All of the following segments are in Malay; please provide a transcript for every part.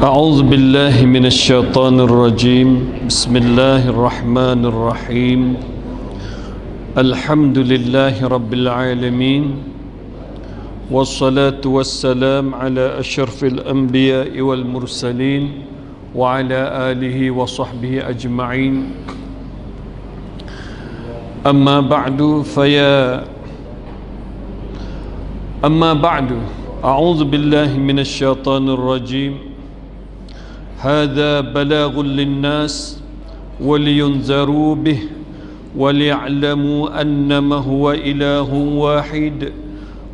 أعوذ بالله من الشيطان الرجيم. بسم الله الرحمن الرحيم. الحمد لله رب العالمين. والصلاة والسلام على أشرف الأنبياء والمرسلين وعلى آله وصحبه أجمعين. أما بعد فيا أما بعد أعوذ بالله من الشيطان الرجيم. هذا بلاغ للناس ولينذروا به وليعلموا أنما هو إله واحد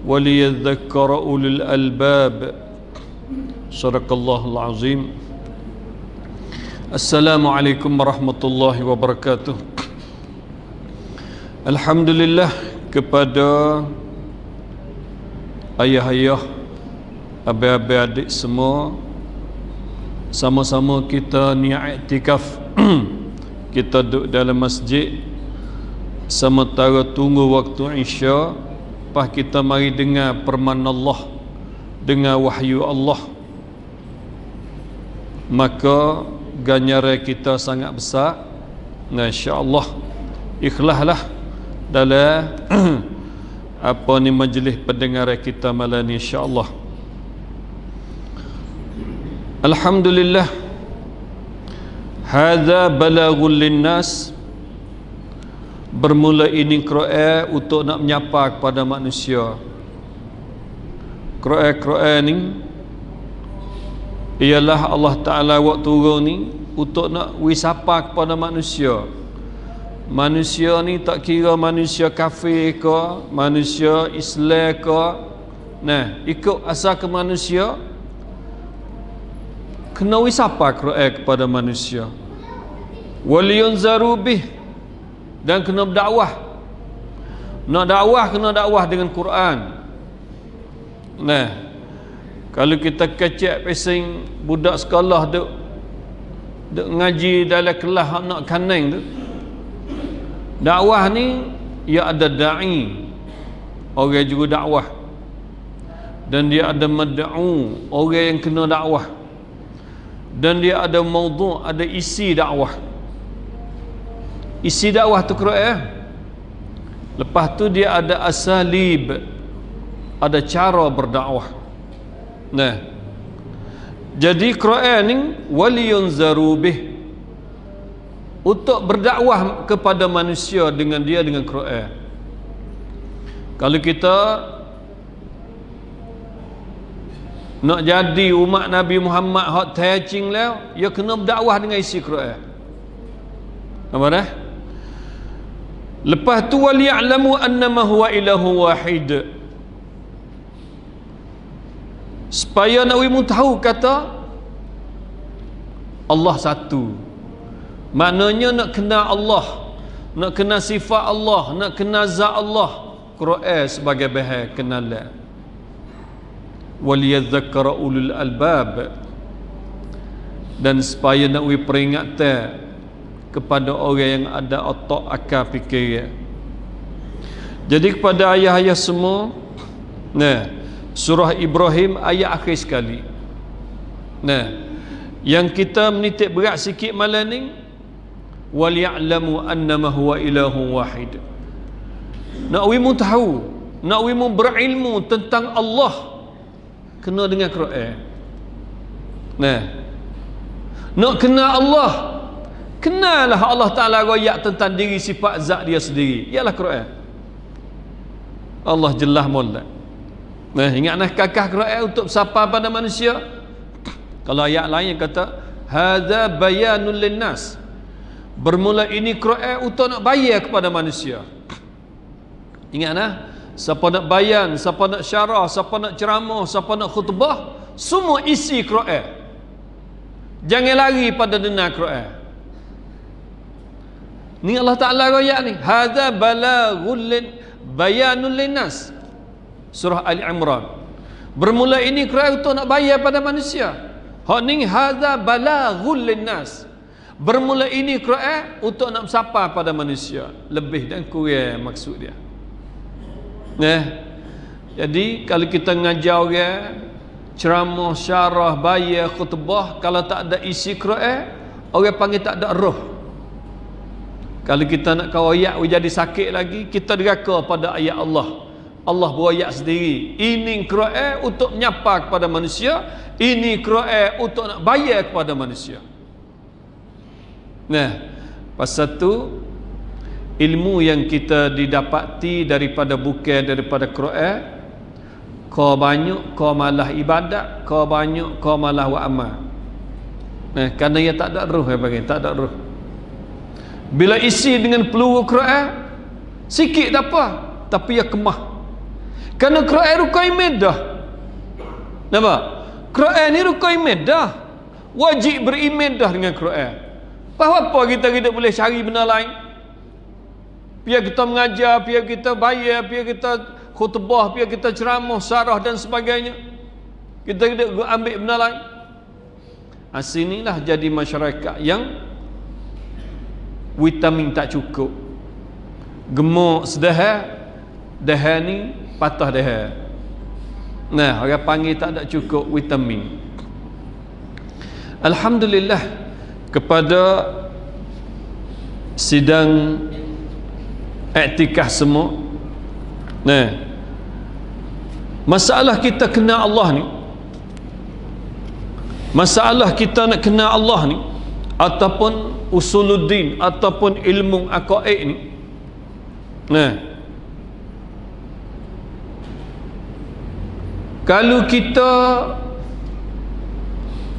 وليذكر أولو الألباب صدق الله العظيم السلام عليكم ورحمة الله وبركاته Alhamdulillah kepada ayah-ayah, abang-abang adik semua sama-sama kita niat iktikaf kita duduk dalam masjid. Sementara tunggu waktu isya pas kita mari dengar perman Allah dengar wahyu Allah maka ganjaran kita sangat besar. Nah insya-Allah ikhlaslah dalam apa ni majlis pendengaran kita malam ni insya-Allah Alhamdulillah. Hadza balaghul linnas. Bermula ini Quran untuk nak menyapa kepada manusia. Quran-Quran ni Ialah Allah Ta'ala waktu turun ni Untuk nak wisapa kepada manusia. Manusia ni tak kira manusia kafir ke Manusia Islam ke. Nah, ikut asal ke manusia kena wisapa Quran kepada manusia. Waliyunzaru bih. Dan kena berdakwah. Nak dakwah kena dakwah dengan Quran. Nah. Kalau kita kecek pesing budak sekolah duk duk ngaji dalam kelas nak kaneng tu. Dakwah ni ya ada dai. Orang juga dakwah. Dan dia ada mad'u. Orang yang kena dakwah dan dia ada maudhu ada isi dakwah. Isi dakwah tu Quran lepas tu dia ada asalib ada cara berdakwah. Nah. Jadi Quran ni waliyunzaru bih. Untuk berdakwah kepada manusia dengan dia dengan Quran kalau kita nak jadi umat Nabi Muhammad hot teaching lah ya kena berdakwah dengan isi Quran. Apa dah lepas tu wal ya'lamu annama huwa ilahu wahid. Supaya Nabi mu tahu kata Allah satu. Maknanya nak kenal Allah nak kenal sifat Allah nak kenal zat Allah. Quran sebagai bahan kenalan waliyadzakkara ulul albab dan supaya nak we peringatan kepada orang yang ada otak akal fikir jadi kepada ayah-ayah semua nah surah Ibrahim ayat akhir sekali. Nah yang kita menitik berat sikit malam ni wal ya'lamu annama huwa ilahun wahid. Nak we mu tahu nak we mu berilmu tentang Allah kena dengan Quran. Nah. Nak kenal Allah, kenalah Allah Taala royak tentang diri sifat zat dia sendiri. Ialah Quran. Allah jelas molek. Nah, ingatlah kakah Quran untuk siapa pada manusia? Kalau ayat lain yang kata hadza bayanul linnas. Bermula ini Quran untuk nak bayar kepada manusia. Ingatlah siapa nak bayan, siapa nak syarah, siapa nak ceramah, siapa nak khutbah, semua isi Quran. Jangan lari pada dengar Quran. Ni Allah Taala royak ni, hadza balaghul bayanul linnas. Surah Ali Imran. Bermula ini Quran untuk nak bayar pada manusia. Hak ni hadza balaghul linnas. Bermula ini Quran untuk nak sapa pada manusia. Lebih dan kurang maksud dia. Nah. Jadi kalau kita ngajar orang ceramah syarah bayar khutbah kalau tak ada isi Quran orang panggil tak ada roh. Kalau kita nak kawayak jadi sakit lagi kita deraka pada ayat Allah. Allah buayak sendiri. Ini Quran untuk menyapa kepada manusia ini Quran untuk nak bayar kepada manusia. Nah pasal tu ilmu yang kita didapati daripada bukan daripada Quran kau banyak kau malah ibadat kau banyak kau malah wa amal. Eh, kerana ia tak ada roh ya bagi tak ada roh bila isi dengan peluru Quran sikit tak apa tapi ia kemah. Kerana Quran rukai medah. Nampak? Quran ni rukai medah. Wajib berimedah dengan Quran. Bahawa apa kita kita boleh cari benda lain biar kita mengajar biar kita bayar biar kita khutbah biar kita ceramah sarah dan sebagainya. Kita kena ambil benda lain. Ha, sinilah jadi masyarakat yang vitamin tak cukup. Gemuk sedah dah ni patah dah nah orang panggil tak ada cukup vitamin. Alhamdulillah kepada sidang iktikaf semua. Nah. Masalah kita kenal Allah ni Masalah kita nak kenal Allah ni Ataupun usuluddin Ataupun ilmu akaid ni Nah. Kalau kita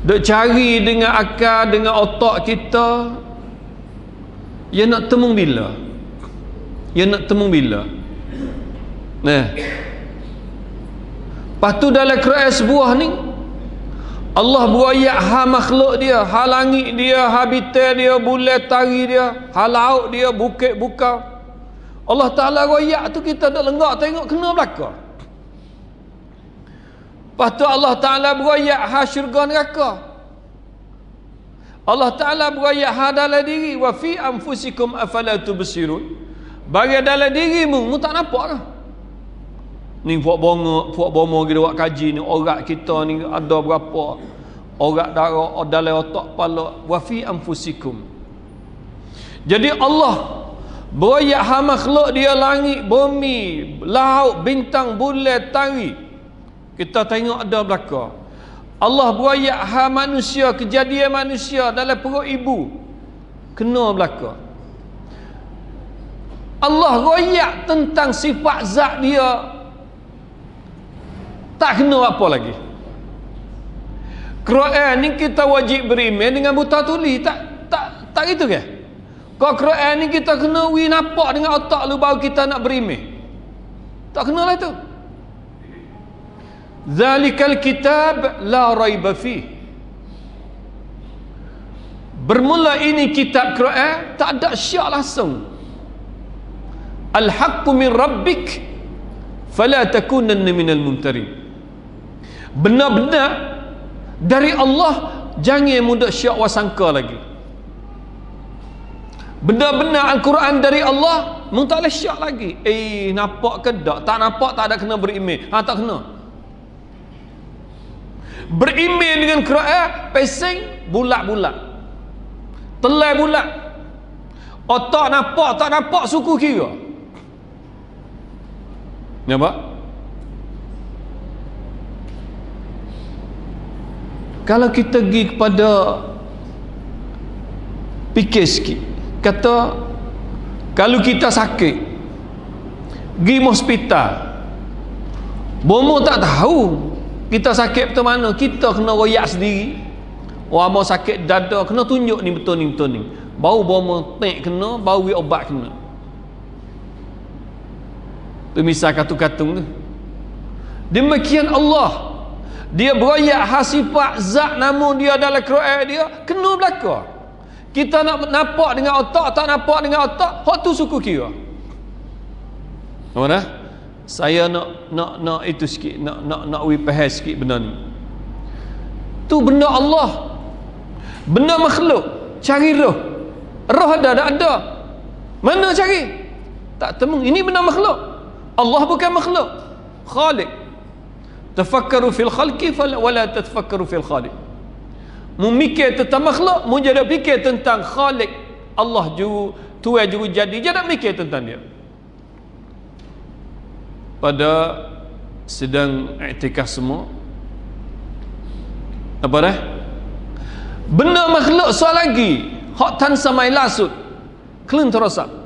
Duk cari dengan akal Dengan otak kita Ya nak temung bila Ya nak temung bila Nah Lepas tu dalam Quran sebuah ni Allah buayak ha makhluk dia, ha langit dia, habitat dia, bulan tari dia, ha laut dia, bukit buka. Allah Taala royak tu kita dak lenggak tengok kena belaka. Lepas tu Allah Taala beroyak ha syurga neraka. Allah Taala beroyak ha dalam diri wa fi anfusikum afala tubsirun. Bagi dalam dirimu, mu tak nampak ke? ni puak bonga puak bomo kita buat kaji ni orang kita ni ada berapa? Orang darah dalam otak kepala wa fi anfusikum. Jadi Allah beroyak ha makhluk dia langit bumi laut bintang bulan tari. Kita tengok ada belaka. Allah beroyak ha manusia kejadian manusia dalam perut ibu kena belaka Allah royak tentang sifat zat dia. Tak kena apa lagi. Quran ni kita wajib beriman dengan buta tuli. Tak tak tak gitu ke? Kalau Quran ni kita kena wi nampak dengan otak lu baru kita nak beriman. Tak kena lah tu. Zalikal kitab la raiba fi bermula ini kitab Quran tak ada syak langsung al-haqqu min rabbik fala takunanna minal mumtarin. Benar-benar dari Allah jangan mudah syak wasangka lagi. Benar-benar Al-Quran dari Allah mu tak boleh syak lagi. Eh nampak ke tak? Tak nampak tak ada kena berimej ha tak kena. Berimej dengan Quran pesing bulat-bulat. Telai bulat. Otak nampak tak nampak suku kira nampak kalau kita pergi kepada fikir sikit kata kalau kita sakit pergi hospital bomo tak tahu kita sakit betul mana kita kena royak sendiri. Orang mau sakit dada kena tunjuk ni betul ni betul ni. Bau bomo tek kena we obat kena tu misal katu-katung tu. Demikian Allah. Dia beroyak hasifat zat namun dia dalam Quran dia kena belaka. Kita nak nampak dengan otak tak nampak dengan otak hak tu suku kira. Mana saya nak nak nak itu sikit nak nak nak we bahas sikit benda ni. Tu benda Allah. Benda makhluk. Cari roh. Roh ada tak ada. Mana cari? Tak temu. Ini benda makhluk Allah bukan makhluk. Khalik. Tafakkaru fil khalqi wala tatafakkaru fil khaliq. Memikir tentang makhluk mu jadi fikir tentang khalik Allah juru tuai juru jadi jangan mikir tentang dia. Pada sedang iktikaf semua apa dah? Benda makhluk soal lagi. Hak tan samai lasut. Kelun terasa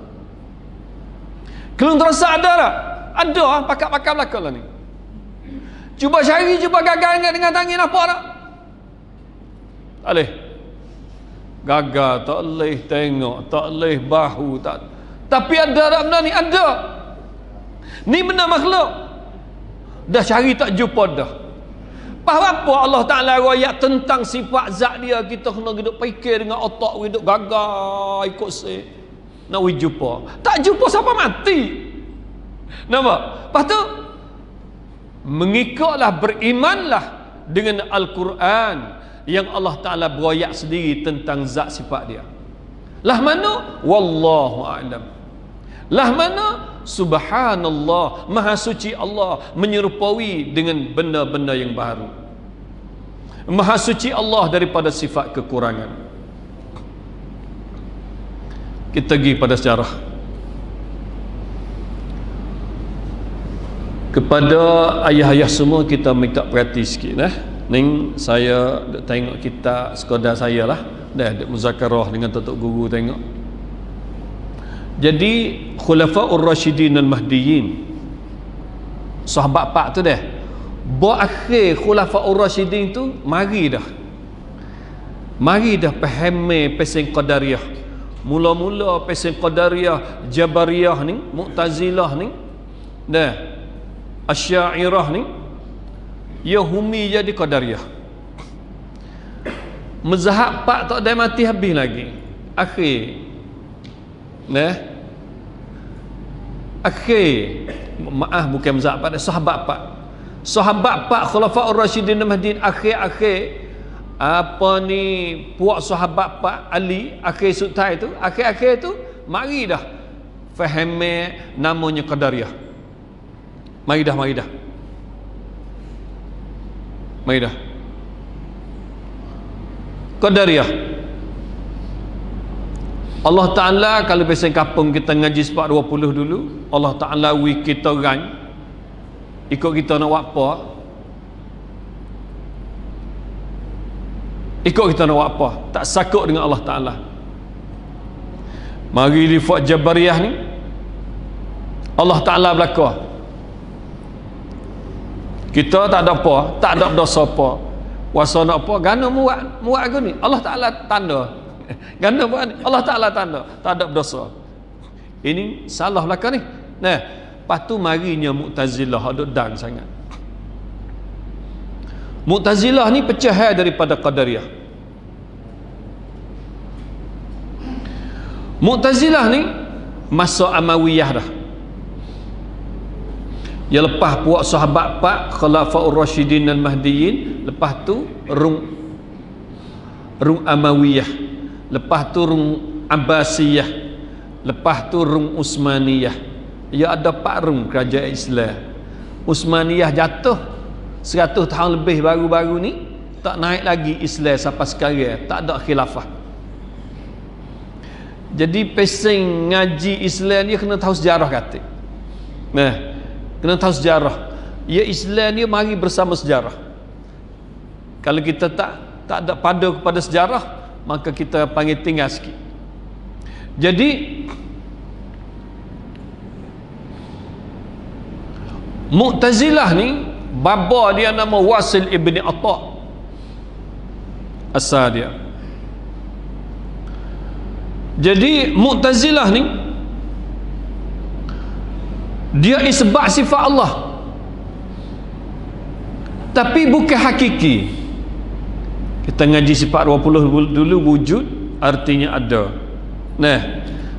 kelun terasa ada tak ada ah pakak-pakak belakang lah ni. Cuba cari cuba gagal dengan tangan apa tak? Tak boleh. Gagal tak boleh tengok tak boleh bahu tak tapi ada tak benda ni ada. Ni benda makhluk. Dah cari tak jumpa dah. Faham apa Allah Ta'ala rakyat tentang sifat zat dia kita kena hidup fikir dengan otak hidup gagal ikut si nak jumpa. Tak jumpa siapa mati nampak? Lepas tu mengikutlah berimanlah dengan Al-Quran yang Allah Ta'ala berayak sendiri tentang zat sifat dia. Lah mana? Wallahu a'lam. Lah mana? Subhanallah. Maha suci Allah menyerupai dengan benda-benda yang baru. Maha suci Allah daripada sifat kekurangan. Kita pergi pada sejarah kepada ayah-ayah semua kita minta perhati sikit eh? Ning saya tengok kita sekadar saya lah. Dah muzakarah dengan tutup guru tengok. Jadi khulafaur rasyidin al mahdiyin. Sahabat pak tu dah. Buat akhir khulafaur rasyidin tu mari dah. Mari dah pahami pesen qadariyah. Mula-mula pesen qadariyah jabariyah ni mu'tazilah ni. Dah asyairah ni Yahumi jadi Qadariyah. Mazhab pak tak ada mati habis lagi. Akhir. Nah Akhir. Maaf bukan mazhab pak Sahabat pak. Sahabat pak Khulafa'ur Rashidin Mahdin Akhir-akhir Apa ni Puak sahabat pak Ali Akhir sultan itu Akhir-akhir itu Mari dah. Fahami namanya Qadariyah Mari dah, mari dah Mari dah. Qadariyah. Allah Ta'ala kalau biasa kapung kita ngaji sebab 20 dulu Allah Ta'ala wi kita orang ikut kita nak buat apa? Ikut kita nak buat apa? Tak sakut dengan Allah Ta'ala. Mari lifat Jabariyah ni. Allah Ta'ala belakang kita tak ada apa tak ada dosa apa. Puasa nak apa gana muat muat aku ni Allah Taala tanda. Gana buat ni Allah Taala tanda. Tak ada dosa. Ini salah belaka ni. Nah patu marinya Mu'tazilah ada dan sangat. Mu'tazilah ni pecah daripada Qadariyah. Mu'tazilah ni masa Amawiyah dah Ya lepas puak sahabat pak Khulafaur Rashidin dan Mahdiyin lepas tu rung rung Amawiyah lepas tu rung Abbasiyah lepas tu rung Usmaniyah. Ya ada pak rung kerajaan Islam. Usmaniyah jatuh 100 tahun lebih baru-baru ni tak naik lagi Islam sampai sekarang. Tak ada khilafah. Jadi pesing ngaji Islam dia kena tahu sejarah kata. Nah kena tahu sejarah. Ya Islam ni mari bersama sejarah. Kalau kita tak tak ada pada kepada sejarah maka kita panggil tinggal sikit. Jadi Mu'tazilah ni baba dia nama Wasil ibni Atta. Asal dia. Jadi Mu'tazilah ni dia isbat sifat Allah. Tapi bukan hakiki. Kita ngaji sifat 20 dulu wujud artinya ada. Nah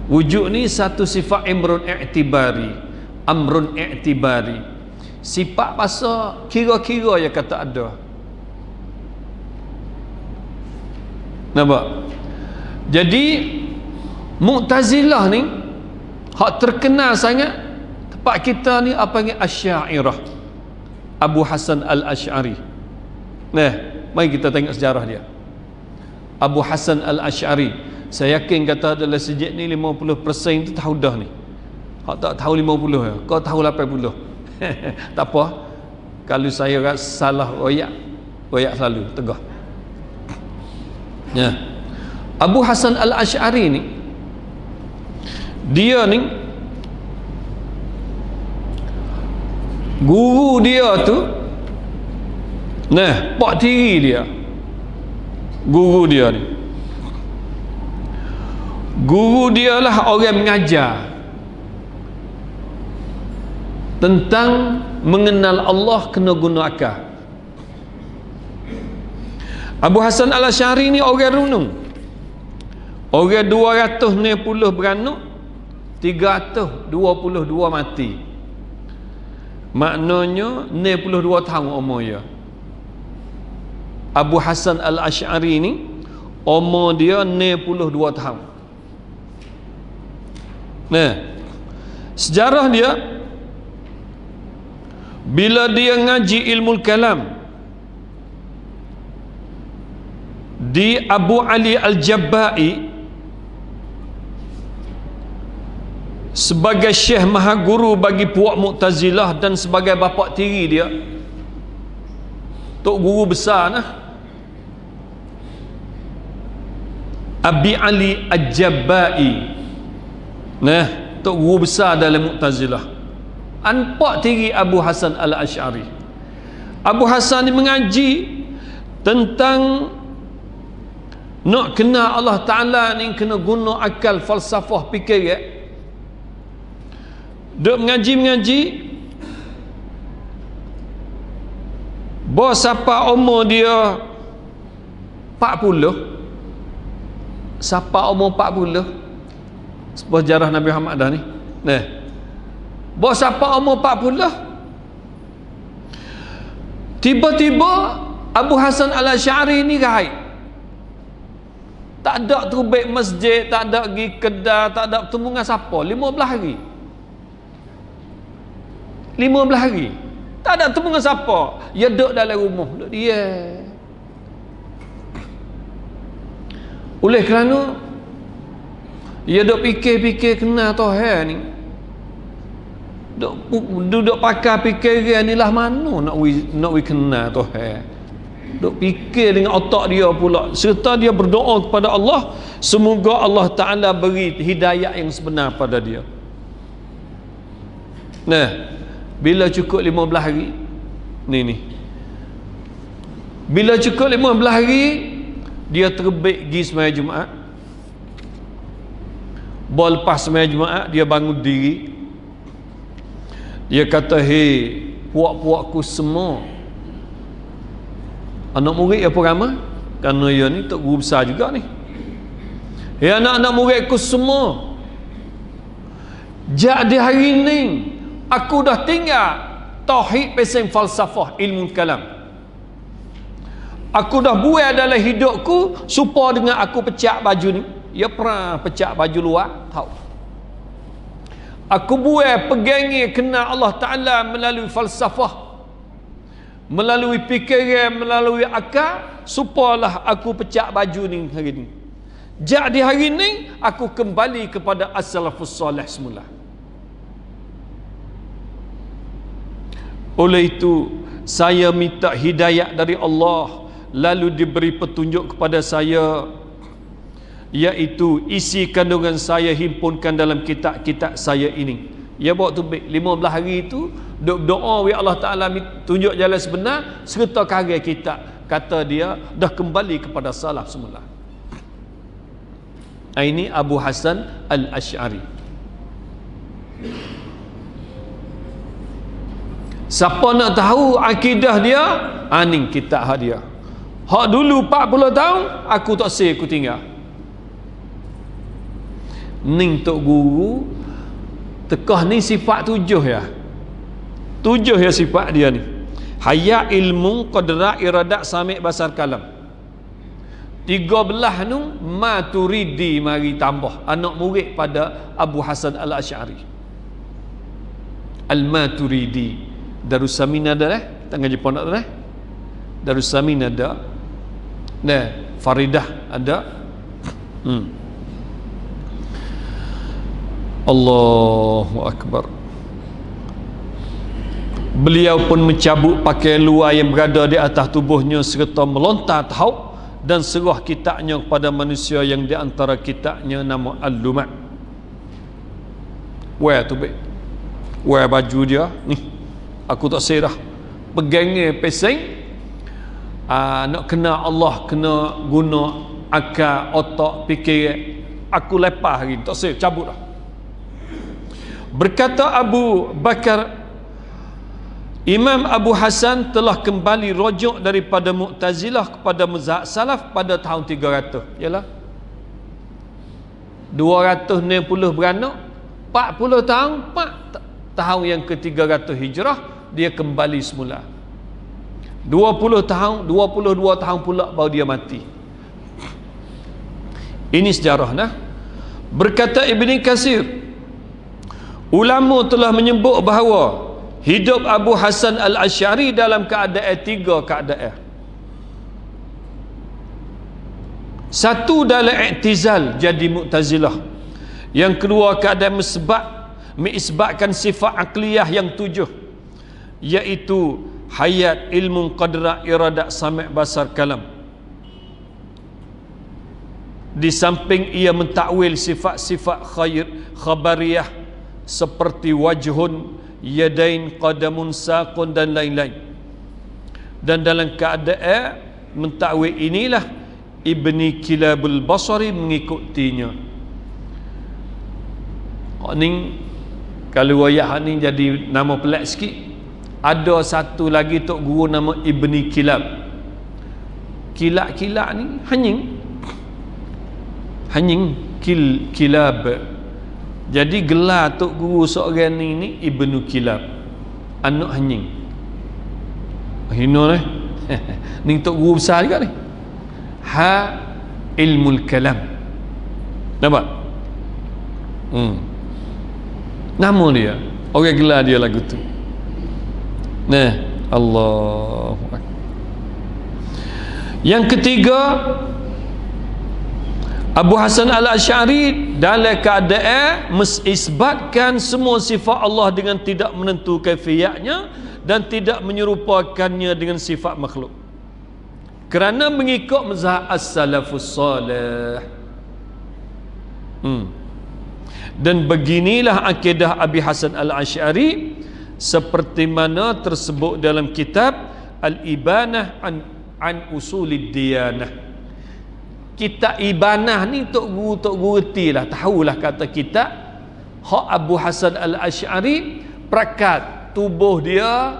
wujud ni satu sifat imrun i'tibari. Amrun i'tibari. Sifat pasal kira-kira yang kata ada. Nampak? Jadi Mu'tazilah ni hak terkenal sangat Pak kita ni apa ni asyairah. Abu Hasan Al-Ash'ari. Nah mari kita tengok sejarah dia. Abu Hasan Al-Ash'ari saya yakin kata adalah sejak ni 50% tu tahu dah ni. Kau tak tahu 50 ya. Kau tahu 80 Tak apa. Kalau saya salah royak Royak selalu Tegah Ya Abu Hasan Al-Ash'ari ni Dia ni Guru dia tu? Nah Pak tiri dia. Guru dia ni. Guru dia lah orang mengajar tentang mengenal Allah kena guna akal. Abu Hasan al-Asyari ni orang runung orang 290 beranak 322 mati maknanya 92 tahun umur dia Abu Hasan al-Ash'ari ni umur dia 92 tahun. Nah. Sejarah dia bila dia ngaji ilmu kalam di Abu Ali Al-Jabba'i sebagai syekh maha guru bagi puak Mu'tazilah dan sebagai bapak tiri dia tok guru besar nah. Abi Ali Al-Jabba'i. Nah tok guru besar dalam Mu'tazilah. Anpak tiri Abu Hasan al-Ash'ari. Abu Hasan ni mengaji tentang nak kena Allah Ta'ala ni kena guna akal falsafah fikir ya duk mengaji-mengaji bos siapa umur dia 40 siapa umur 40 sebuah jarah Nabi Muhammad dah ni. Nah Bos siapa umur 40 Tiba-tiba Abu Hasan al-Asy'ari ni gaib. Tak ada terbit masjid Tak ada pergi kedai Tak ada bertemu dengan siapa. 15 hari 15 hari. Tak ada bertemu dengan siapa. Dia duduk dalam rumah Duduk dia. Oleh kerana Dia duduk fikir-fikir Kena Tuhan ni. Duduk, duduk pakai fikiran ni lah mana nak we, nak we kenal tu he. Duduk fikir dengan otak dia pula. Serta dia berdoa kepada Allah semoga Allah Ta'ala beri hidayah yang sebenar pada dia. Nah bila cukup 15 hari ni ni. Bila cukup 15 hari dia terbit pergi semaya Jumaat. Bawa lepas semaya Jumaat dia bangun diri. Dia kata hei puak-puakku semua. Anak murid apa ramai kerana ia ni tok guru besar juga ni. Hei anak-anak muridku semua jadi hari ni aku dah tinggal. Tauhid pesan falsafah ilmu kalam. Aku dah buat dalam hidupku supaya dengan aku pecah baju ni. Ia pernah pecah baju luar? Tahu. Aku buat pegangi kena Allah Ta'ala melalui falsafah. Melalui fikiran melalui akal supalah aku pecah baju ni hari ni. Jadi hari ni aku kembali kepada as-salafus semula oleh itu saya minta hidayah dari Allah lalu diberi petunjuk kepada saya iaitu isi kandungan saya himpunkan dalam kitab-kitab saya ini. Ya bawa tu 15 hari itu doa wa Allah Taala tunjuk jalan sebenar serta karya kita. Kata dia dah kembali kepada salaf semula. Ini Abu Hasan Al-Ash'ari siapa nak tahu akidah dia? Aning kitab dia hak dulu 40 tahun aku tak say aku tinggal. Ning tok guru tekah ni sifat tujuh ya. Tujuh ya sifat dia ni. Haya ilmu qadra iradat samik basar kalam. Tiga belah nu maturidi mari tambah. Anak murid pada Abu Hasan al-Ash'ari al-maturidi darussamin ada eh tangan Jepun tak eh Darussamin ada nah Faridah ada hmm. Allahu Akbar Beliau pun mencabut pakai luar yang berada di atas tubuhnya serta melontar tahu dan serah kitabnya kepada manusia yang di antara kitabnya nama Al-Lumat. Where tu baik? Where baju dia? Ni. Aku tak serah. Pegangnya pesing. Aa, ah, nak kena Allah kena guna akal otak fikir aku lepas hari tak saya cabut dah berkata Abu Bakar Imam Abu Hasan telah kembali rojok daripada Mu'tazilah kepada Mazhab Salaf pada tahun 300. Yalah. 260 beranak, 40 tahun, 4 tahun yang ke-300 Hijrah dia kembali semula. 20 tahun, 22 tahun pula baru dia mati. Ini sejarah nah. Berkata Ibni Kasir, ulama telah menyebut bahawa hidup Abu Hasan Al-Asy'ari dalam keadaan tiga keadaan satu dalam i'tizal jadi mu'tazilah yang kedua keadaan mesbab mengisbatkan sifat akliyah yang tujuh iaitu hayat ilmu qadra iradat sami' basar kalam. Di samping ia mentakwil sifat-sifat khair khabariyah seperti wajhun yadain qadamun saqun dan lain-lain. Dan dalam keadaan mentakwil inilah Ibni Kilabul Basari mengikutinya. Oh, ni kalau ayah ni jadi nama pelik sikit ada satu lagi tok guru nama Ibni Kilab kilak-kilak ni hanying hanying kil kilab jadi gelar tok guru seorang ni ni Ibnu Kilab. Anak hanying. Hino eh. ni tok guru besar juga ni. Ha ilmu kalam. Nampak? Hmm. Nama dia. Orang gelar dia lagu tu. Nah, Allah. Yang ketiga Abu Hasan Al-Asy'ari dalam keadaan mengisbatkan semua sifat Allah dengan tidak menentukan kaifiatnya dan tidak menyerupakannya dengan sifat makhluk. Kerana mengikut mazhab as-salafus salih. Hmm. Dan beginilah akidah Abi Hasan Al-Asy'ari seperti mana tersebut dalam kitab Al-Ibanah an, an Usulid Diyanah. Kitab ibanah ni tok guru tok guru lah tahulah kata kitab. Hak Abu Hasan Al-Asy'ari prakat tubuh dia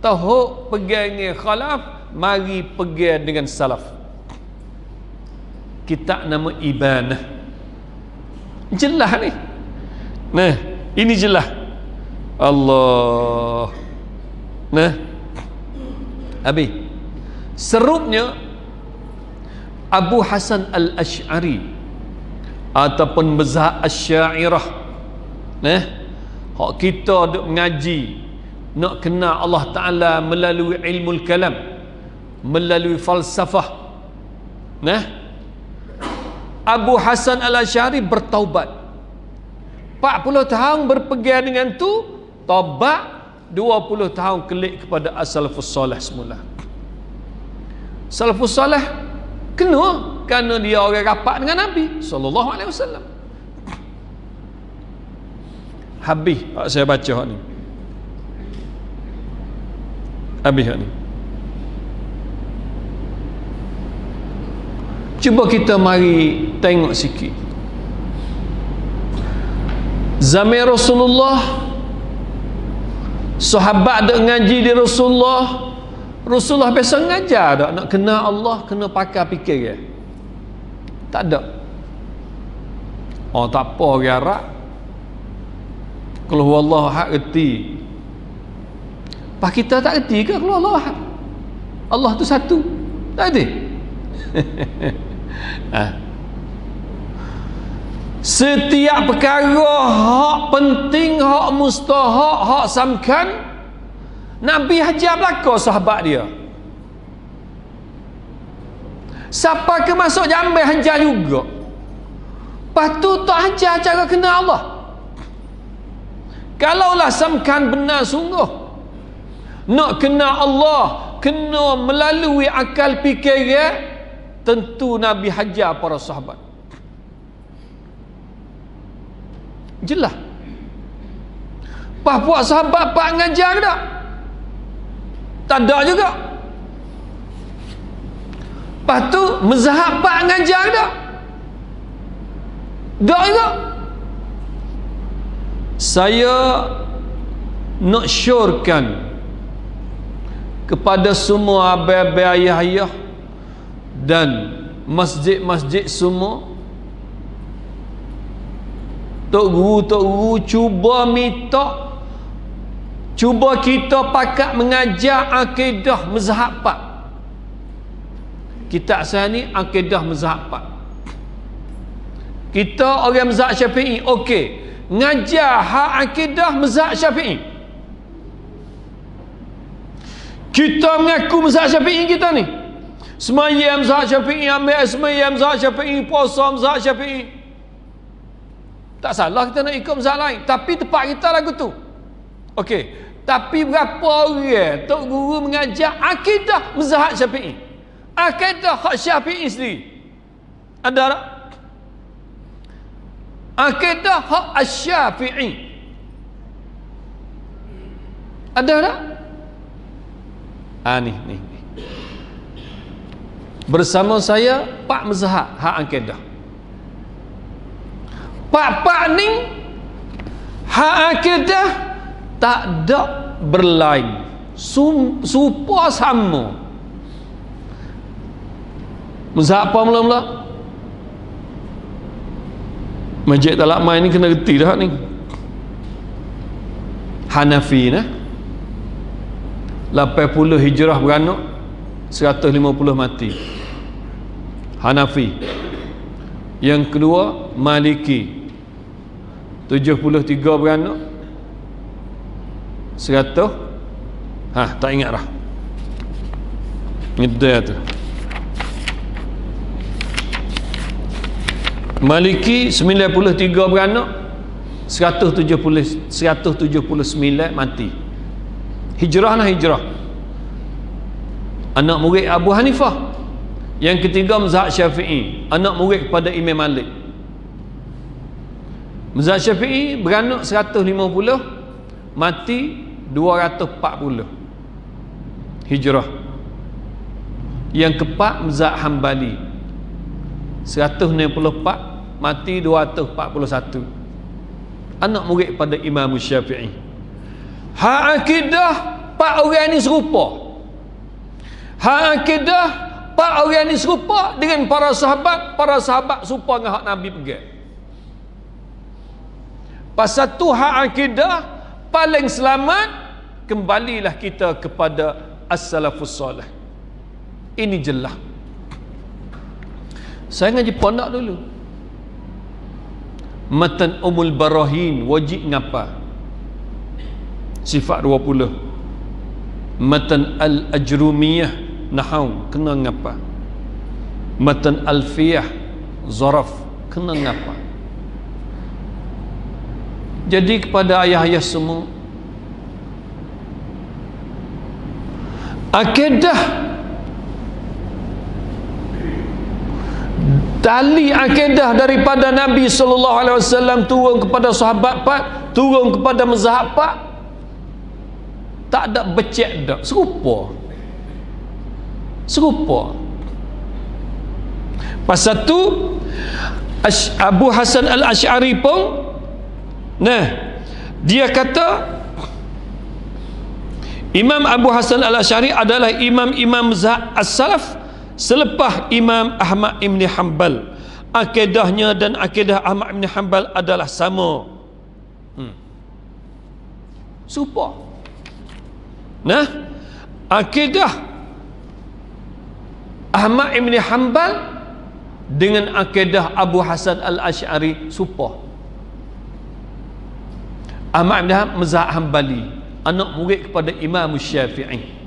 tahu pegangnya khalaf mari pegang dengan salaf. Kitab nama ibanah. Jelas ni. Nah ini jelas Allah. Nah. Habis. Serupnya Abu Hasan Al-Ash'ari ataupun mazhab Asy-Syairah eh hak kita duk mengaji nak kenal Allah Taala melalui ilmu kalam melalui falsafah nah. Abu Hasan Al-Ash'ari bertaubat. 40 tahun berpegang dengan tu taubat 20 tahun kelik kepada as-salafus soleh semula. Salafus soleh kena kerana dia orang rapat dengan Nabi sallallahu alaihi wasallam. Habis. Saya baca hak ni. Habis hak ni. Cuba kita mari tengok sikit. Zaman Rasulullah sahabat dek ngaji di Rasulullah Rasulullah biasa ngajar tak nak kena Allah kena pakai fikir ya. Tak ada. Oh tak apa Arab. Kalau Allah hak reti. Pak kita tak reti ke kalau Allah? Allah tu satu. Tak ada. ha. Setiap perkara hak penting, hak mustahak, hak samkan Nabi hajar belakang sahabat dia. Siapa ke masuk jambil hajar juga? Lepas tu tak hajar cara kenal Allah. Kalaulah samkan benar sungguh nak kenal Allah kena melalui akal fikiran tentu Nabi hajar para sahabat jelas Pak puak sahabat pak ngajar ke tak? Tak ada juga. Lepas tu mazhab pak ngajar ke tak? Tak juga. Saya nak syorkan kepada semua abang-abang ayah-ayah dan masjid-masjid semua Tok Guru, Tok Guru cuba minta Cuba kita pakat mengajar akidah mazhab pak. Kita saya ni akidah mazhab pak. Kita orang mazhab Syafi'i, okey. Ngajar hak akidah mazhab Syafi'i. Kita mengaku mazhab Syafi'i kita ni. Semayam mazhab Syafi'i, ambil semayam mazhab Syafi'i, puasa mazhab Syafi'i. Tak salah kita nak ikut mazhab lain, tapi tempat kita lagu tu. Okey, tapi berapa orang Tok Guru mengajar akidah mazhab Syafi'i? Akidah hak Syafi'i sendiri. Ada tak? Akidah hak Asy-Syafi'i. Ada tak? Ah ni ni. Bersama saya Pak Mazhab hak akidah. Pak-pak ni hak akidah tak ada berlain. Supa sama. Mazhab apa mula-mula? Masjid Talak Mai ni kena reti dah ni. Hanafi nah 80 hijrah beranak 150 mati. Hanafi. Yang kedua Maliki 73 beranak? Seratus? Ha tak ingat dah. Ngedaya tu. Maliki 93 beranak. 170 179 mati. Hijrah lah hijrah. Anak murid Abu Hanifah. Yang ketiga Mazhab Syafi'i. Anak murid kepada Imam Malik Mazhab Syafi'i beranak 150 Mati 240 hijrah. Yang keempat mazhab hambali. 164 mati 241 anak murid pada Imam Syafi'i. Hak akidah pak orang ni serupa. Hak akidah pak orang ni serupa dengan para sahabat para sahabat serupa dengan hak Nabi pergi pasal tu hak akidah paling selamat kembalilah kita kepada as-salafus soleh. Ini jelas saya ngaji pondok dulu. Matan umul barahin wajib ngapa. Sifat 20 matan al-ajrumiyah nahau kena ngapa. Matan al-fiyah zaraf kena ngapa jadi kepada ayah-ayah semua akidah tali akidah daripada Nabi sallallahu alaihi wasallam turun kepada sahabat pak turun kepada mazhab pak tak ada becek dak serupa. Serupa. Pasal tu Abu Hasan Al-Asy'ari pun Nah, dia kata Imam Abu Hasan Al-Asy'ari adalah imam-imam as-salaf selepas Imam Ahmad Ibn Hanbal. Akidahnya dan akidah Ahmad Ibn Hanbal adalah sama. Hmm. Supa. Nah, akidah Ahmad Ibn Hanbal dengan akidah Abu Hasan Al-Asy'ari supa. Ahmad bin Hanbal mazhab Hambali anak murid kepada Imam Syafi'i.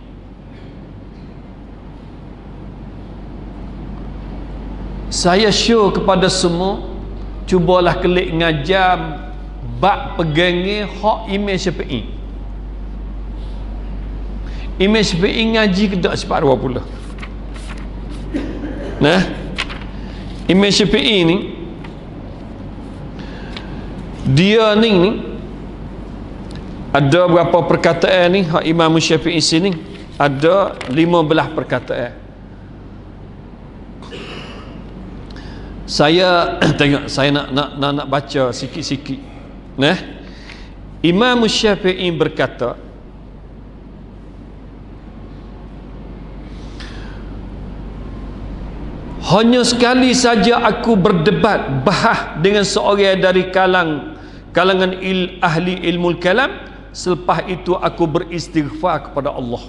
Saya show kepada semua cubalah klik ngajam bak pegangnya hak Imam Syafi'i. Imam Syafi'i ngaji ke tak sebab 20 nah. Imam Syafi'i ni dia ni ni ada berapa perkataan ni? Hak Imam Syafi'i sini. Ada 15 perkataan. Saya tengok saya nak nak nak, nak baca sikit-sikit. Nah. Imam Syafi'i berkata Hanya sekali saja aku berdebat bahas dengan seorang dari kalang kalangan il, ahli ilmu kalam selepas itu aku beristighfar kepada Allah.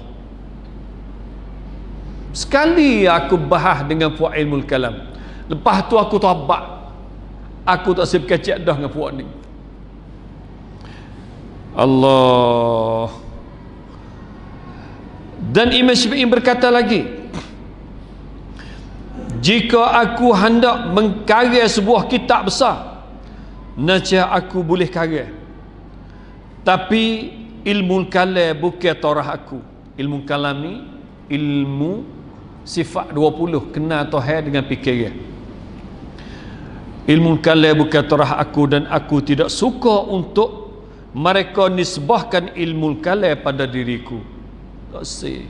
Sekali aku bahas dengan puak ilmu kalam lepas tu aku tabak aku tak siap kecek dah dengan puak ni. Allah. Dan Imam Syafi'i berkata lagi jika aku hendak mengkarya sebuah kitab besar nescaya aku boleh karya tapi ilmu kalam bukan torah aku. Ilmu kalam ni ilmu sifat 20 kenal Tuhan dengan fikiran ilmu kalam bukan terah aku dan aku tidak suka untuk mereka nisbahkan ilmu kalam pada diriku. Tak say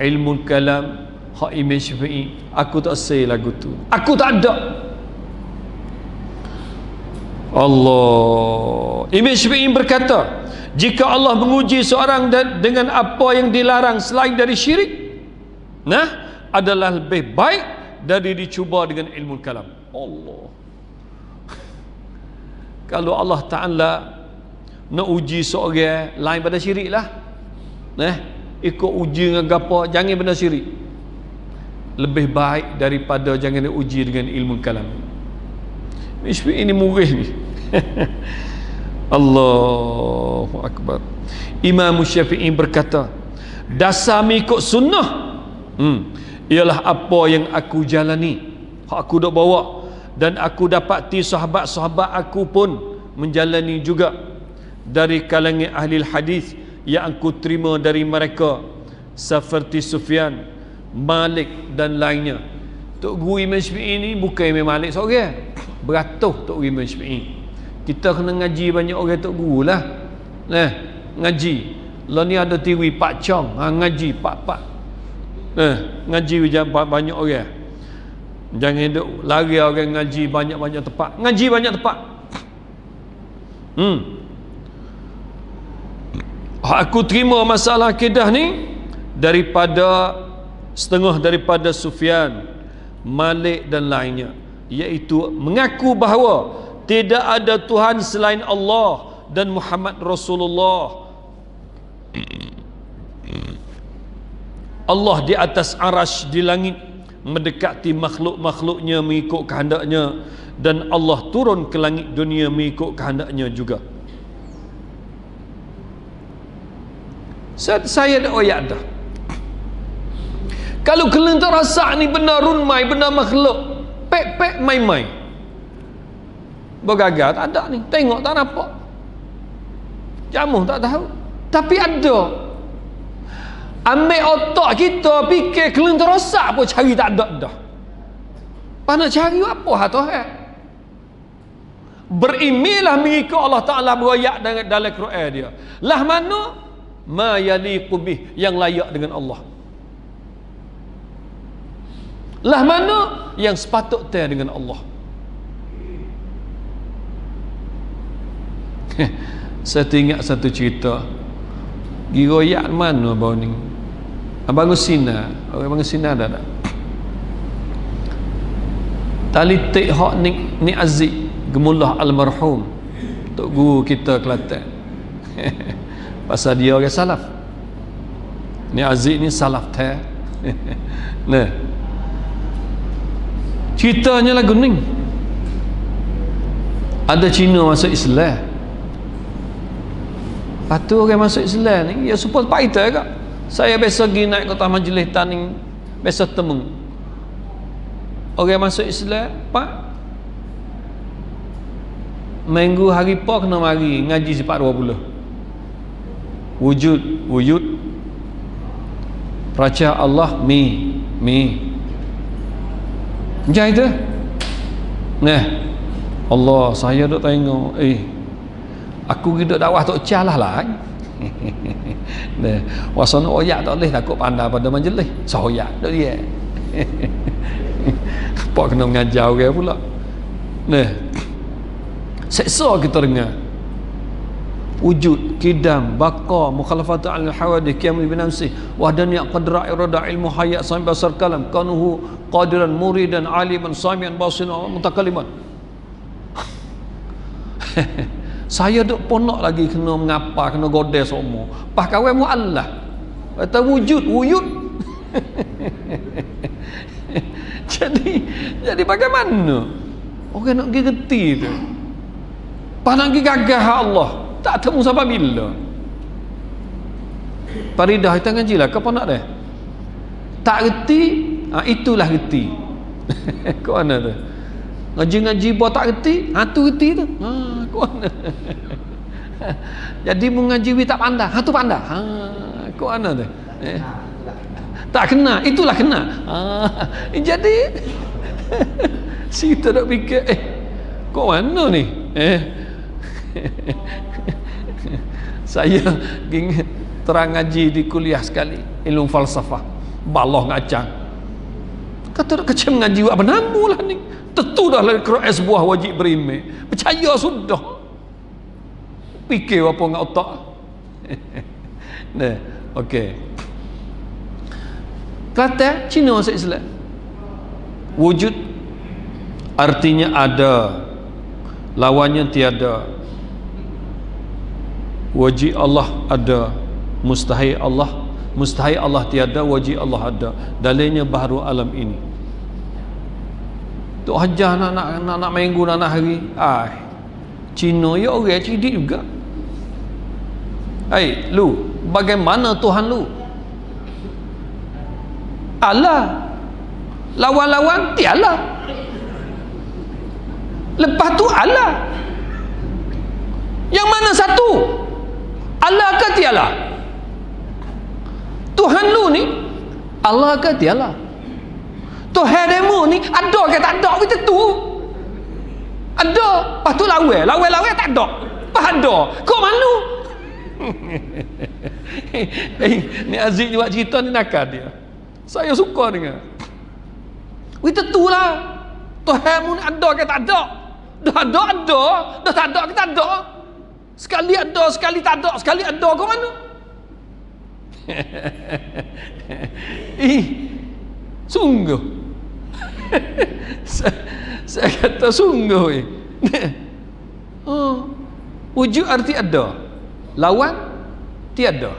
ilmu kalam hak syafi'i aku tak say lagu tu. Aku tak ada Allah. Imam Syafi'i berkata jika Allah menguji seorang dengan apa yang dilarang selain dari syirik nah adalah lebih baik dari dicuba dengan ilmu kalam. Allah. Kalau Allah Ta'ala nak uji seorang lain pada syirik lah eh, ikut uji dengan apa jangan benda syirik. Lebih baik daripada jangan uji dengan ilmu kalam ini murih ni. Allahu Akbar. Imam Syafi'i berkata dasar mengikut sunnah. Hmm, ialah apa yang aku jalani aku dah bawa. Dan aku dapati sahabat-sahabat aku pun menjalani juga. Dari kalangan ahli hadis yang aku terima dari mereka seperti Sufyan, Malik dan lainnya. Tok Guru Imam Syafi'i ini bukan Imam Malik seorang. Beratus Tok Imam Syafi'i. Kita kena ngaji banyak orang Tok Guru lah. Nah, ngaji. Lah ni ada tiwi Pak Chong, ha, ngaji Pak Pak. Nah, ngaji banyak orang. Jangan hidup lari orang ngaji banyak-banyak tempat. Ngaji banyak tempat. Hmm. Aku terima masalah akidah ni daripada setengah daripada Sufyan, Malik dan lainnya. Iaitu mengaku bahawa tidak ada Tuhan selain Allah dan Muhammad Rasulullah. Allah di atas arash di langit mendekati makhluk-makhluknya mengikut kehendaknya. Dan Allah turun ke langit dunia mengikut kehendaknya juga. Saya, saya ada ayat dah. Kalau kalian terasa ni benar runmai benar makhluk pek-pek mai-mai bergagal tak ada ni. Tengok tak nampak. Jamuh tak tahu. Tapi ada. Ambil otak kita fikir keleng terosak pun cari tak ada dah. Mana cari apa hatu hai berimilah mengikut Allah Ta'ala berayak dalam Quran dia. Lah mana? Ma yaliqu bih yang layak dengan Allah lah mana yang sepatutnya dengan Allah? Saya teringat satu cerita. Giroyak mana bau ni. Abang Sina orang Abang Sina ada tak? Tali tik hak ni ni aziz gemullah almarhum tok guru kita Kelantan. Pasal dia orang salaf. Ni aziz ni salaf teh. Nah ceritanya lagu ni. Ada Cina masuk Islam. Lepas tu orang masuk Islam ni ya support itu ya saya biasa pergi naik kota majlis taning biasa temu orang masuk Islam pak minggu hari pa kena mari ngaji sepak 20 wujud wujud. Raja Allah mi mi macam itu. Nah Allah saya duk tengok eh aku hidup dakwah tak calah lah nah wasana oyak tak boleh takut pandai pada majlis. Soyak tak dia. Apa kena mengajar orang pula? Nah seksa kita dengar wujud kidam baqa mukhalafatu al hawadith qiyam bi nafsi wahdani qadra irada ilmu hayat sampai basar kalam kanuhu qadiran muridan aliman samian basiran mutakalliman. Saya duk ponok lagi kena mengapa kena godel semua. Pas kawan mu Allah. Kata wujud wujud. Jadi jadi bagaimana? Orang nak pergi reti tu. Pergi gagah Allah tak temu sampai bila? Faridah kita ngaji lah Kau nak dah Tak reti? Ha, Itulah reti. Kau mana tu? Ngaji-ngaji buat tak reti? Ha tu reti tu. Ha, Kau mana? Jadi mengaji tak pandai. Ha tu pandai. Ha, Kau mana tu? Eh? Tak kena. Itulah kena. Ha, Jadi Kita nak fikir Eh Kau mana ni? Eh saya ingin terang ngaji di kuliah sekali ilmu falsafah baloh ngacang kata kecil ngaji apa namu lah ni? Tentu dah lah kerana sebuah wajib berime percaya sudah. Fikir apa ngak otak? Nah okey. Kata Cina saya Islam wujud artinya ada lawannya tiada wajib Allah ada mustahil Allah mustahil Allah tiada wajib Allah ada dalilnya baharu alam ini tu hajah nak nak nak, nak minggu nak nak hari ah Cina ya orang cerdik juga Hai, lu, bagaimana Tuhan lu? Allah. Lawan-lawan tiada. Lepas tu Allah. Yang mana satu? Allah ke tiada. Tuhan lu ni Allah ke tiada. Tuhan demo ni ada ke tak ada kita tu? Ada. Lepas tu lawe lawe lawe tak ada. Lepas ada. Kau malu? Eh, ni Aziz buat cerita ni nakal dia. Saya suka dengar. Kita tu lah. Tuhan mu ni ada ke tak ada? Dah ada ada. Dah tak ada ke tak ada Sekali ada, sekali tak ada, sekali ada ke mana? Ih, sungguh. saya, saya kata sungguh eh. oh, wujud arti ada. Lawan tiada.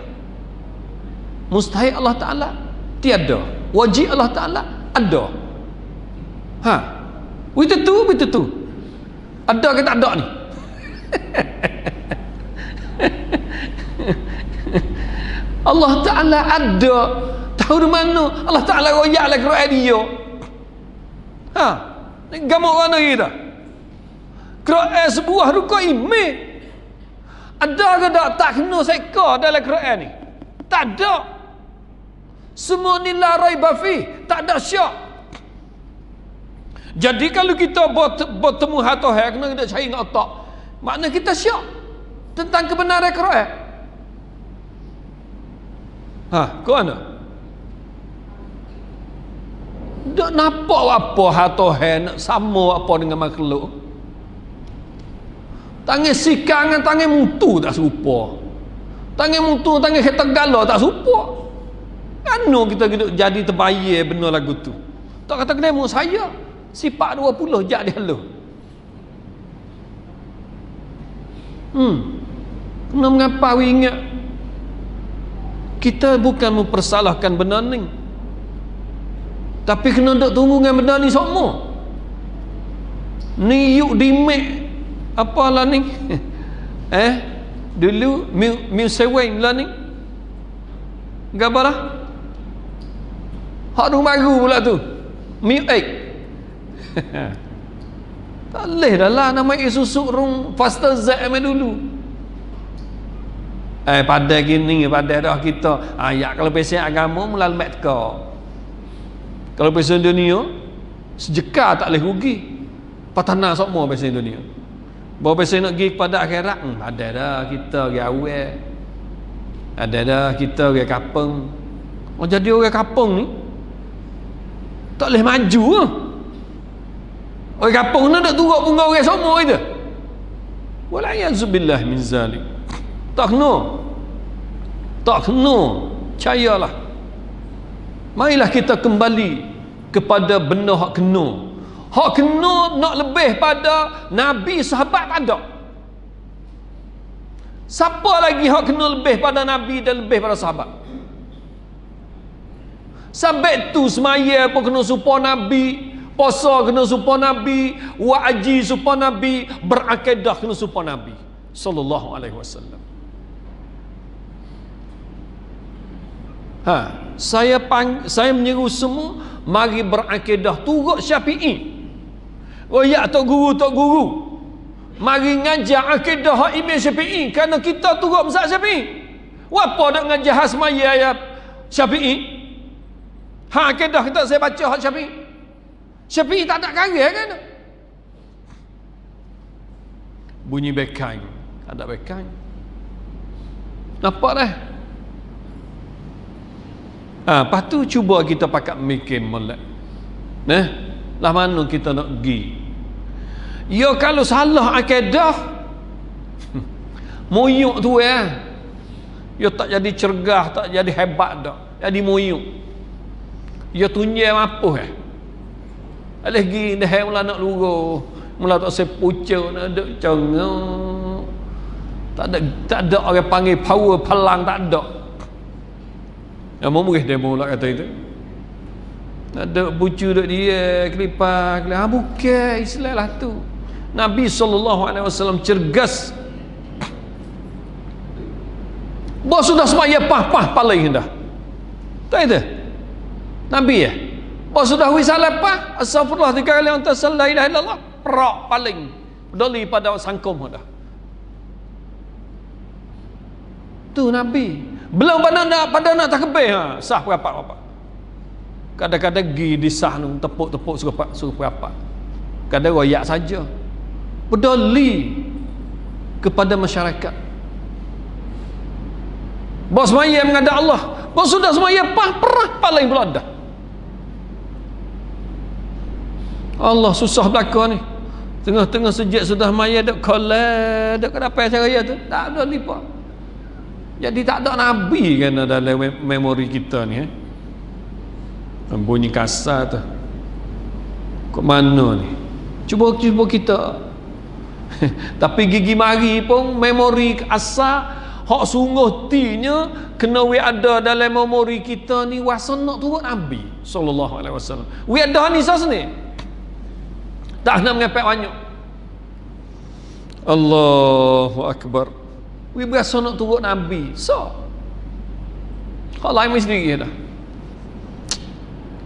Mustahil Allah Taala tiada. Wajib Allah Taala ada. Ha. Itu tu, itu tu. Ada ke tak ada ni? Allah Ta'ala ada tahu di mana? Allah Ta'ala royak lah Quran dia. Ha gamuk mana kita Quran sebuah rukun iman ada ke tak? Tak kena seka dalam Quran ni. Tak ada. Semua ni la raiba fi tak ada syak. Jadi kalau kita bertemu hatoh kena kita cari otak makna kita syak tentang kebenaran Quran Ha, ke mana? Tak nampak apa hatohen nak sama apa dengan makhluk. Tangan sikang dengan tangan mutu tak serupa. Tangan mutu, tangan kereta gala tak serupa. Anu kita hidup jadi terbayar benar lagu tu. Tak kata kena saya. Sifat 20 jak dia lu. Hmm. Kena mengapa ingat. Kita bukan mempersalahkan benda ni. Tapi kena duk tunggu dengan benda ni semua. Ni yuk dimek apalah ni? Eh? Dulu mi mi seweng lah ni. Gabar lah. Hak baru pula tu. Mi egg tak boleh dah lah nama Isuzu rung faster Z main dulu. Eh pada gini pada dah kita. Ayat kalau pesan agama melalui mek kalau pesan dunia sejeka tak boleh rugi. Patana semua pesan dunia. Bawa pesan nak pergi kepada akhirat hmm, ada dah kita pergi awal ada dah kita pergi kapeng. Oh jadi orang kapeng ni tak boleh maju lah orang kapeng ni nak turut bunga orang semua itu walayazubillah min zalik. Tak kena. Tak kena. Cayalah. Marilah kita kembali kepada benda hak kena. Hak kena nak lebih pada Nabi sahabat tak ada siapa lagi hak kena lebih pada Nabi dan lebih pada sahabat? Sampai tu semaya pun kena supaya Nabi puasa kena supaya Nabi wa'aji supaya Nabi berakidah kena supaya Nabi sallallahu alaihi wasallam Ha, saya pang, saya menyeru semua mari berakidah turut Syafi'i. Oh ya tok guru tok guru. Mari ngajar akidah hak Imam Syafi'i kerana kita turut mazhab Syafi'i. Apa nak ngajar hasmaya ya Syafi'i? Ha akidah kita saya baca hak Syafi'i. Syafi'i tak ada karya kan? Bunyi bekai. Ada bekai. Nampak dah? Ha, lepas tu cuba kita pakai mikir molek. Nah, lah mana kita nak pergi? Ya kalau salah akidah moyuk tu ya. Ya tak jadi cergah, tak jadi hebat dah. Jadi moyuk. Ya tunjai apa eh? Lagi dah mula nak lugu. Mula tak sepucuk nak ada cengok. Tak ada tak ada orang panggil power pelang tak ada. Yang mau murih demo lah kata itu. Ada bucu duk dia kelipar, kelipar. Ha, bukan Islam lah tu. Nabi SAW cergas. Bos sudah semaya pah-pah paling dah. Tak itu? Nabi ya? Bos sudah wisalah pah. Astagfirullah tiga kali untuk salah ilaha illallah. Perak paling. Doli pada sangkum dah. Tu Nabi. Belum pada nak pada nak takbir ha. Sah berapa apa. Kadang-kadang gi di sah nu tepuk-tepuk suruh pak suruh berapa. Kadang royak saja. Peduli kepada masyarakat. Bos maya mengada Allah. Bos sudah semaya pah perah paling pula dah. Allah susah belaka ni. Tengah-tengah sejak sudah maya dak kolah dak kenapa saya tu? Tak ada lipat. Jadi tak ada Nabi kan dalam memori kita ni eh? Bunyi kasar tu Kok mana ni Cuba cuba kita Tapi gigi mari pun memori asal Hak sungguh tinya Kena we ada dalam memori kita ni Wasan nak turut Nabi Sallallahu alaihi wasallam We ada ni sas ni Tak nak mengepek banyak Allahu Akbar We berasa nak turut Nabi. So. Kau lain mesti sendiri dah.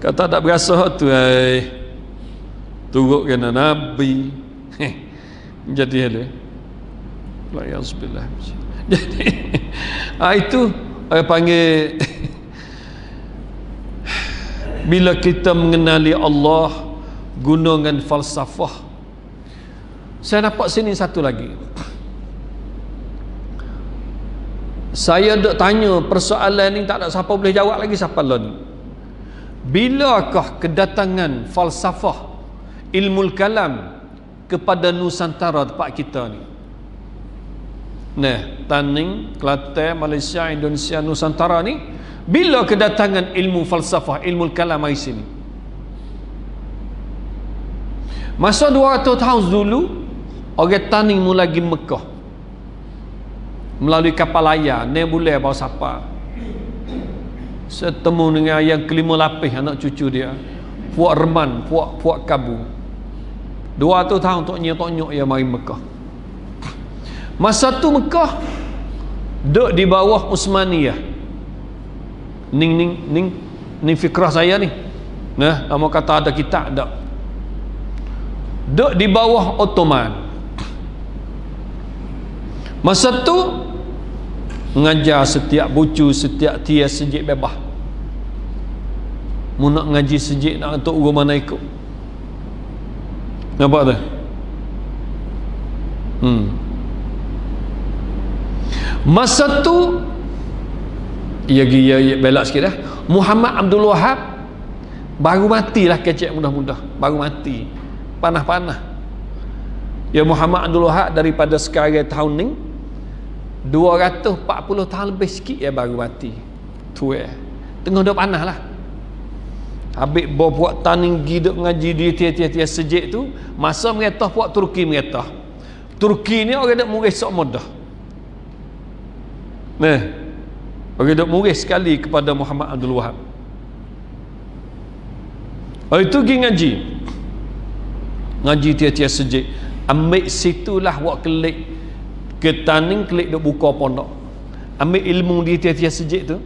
Kata tak berasa tu ai. Turut kena Nabi. Jadi ada. La yazbillah. Jadi ah itu saya panggil bila kita mengenali Allah gunungan falsafah. Saya dapat sini satu lagi. Saya duk tanya persoalan ni tak ada siapa boleh jawab lagi siapa lah ni bilakah kedatangan falsafah ilmu kalam kepada Nusantara tempat kita ni? Nah Taning, Kelantan, Malaysia, Indonesia, Nusantara ni bila kedatangan ilmu falsafah ilmu kalam mari sini masa 200 tahun dulu orang Taning mula pergi Mekah. Melalui kapal layar ni boleh bawa siapa setemu dengan yang kelima lapis anak cucu dia. Puak reman puak puak kabu. dua tu tahun untuk nyok nyok yang mari Mekah. Masa tu Mekah duduk di bawah Usmaniyah. Ning ning ning ning fikrah saya ni. Nah kamu kata ada kitab tak duduk di bawah Ottoman. Masa tu ngajar setiap bucu setiap tias sejik bebas mu nak ngaji sejik nak untuk guru mana ikut? Nampak tu hmm. masa tu ya ya, ya belak sikit dah. Muhammad Abdul Wahab baru matilah kecek mudah-mudah. Baru mati panah-panah ya Muhammad Abdul Wahab daripada sekarang tahun ni 240 tahun lebih sikit ya baru mati. Tu eh tengah duk panah lah. Habis buat taning giduk ngaji di tiap-tiap sejik tu masa mengetah buat Turki mengetah Turki ni orang duk murid sok mudah. Nah. Orang duk murid sekali kepada Muhammad Abdul Wahab. Oh itu pergi ngaji ngaji tiap-tiap sejik. Ambil situlah buat kelik. Ketaning klik duk buka pondok. Ambil ilmu dia tiap-tiap sejik tu